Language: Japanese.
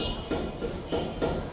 えっ?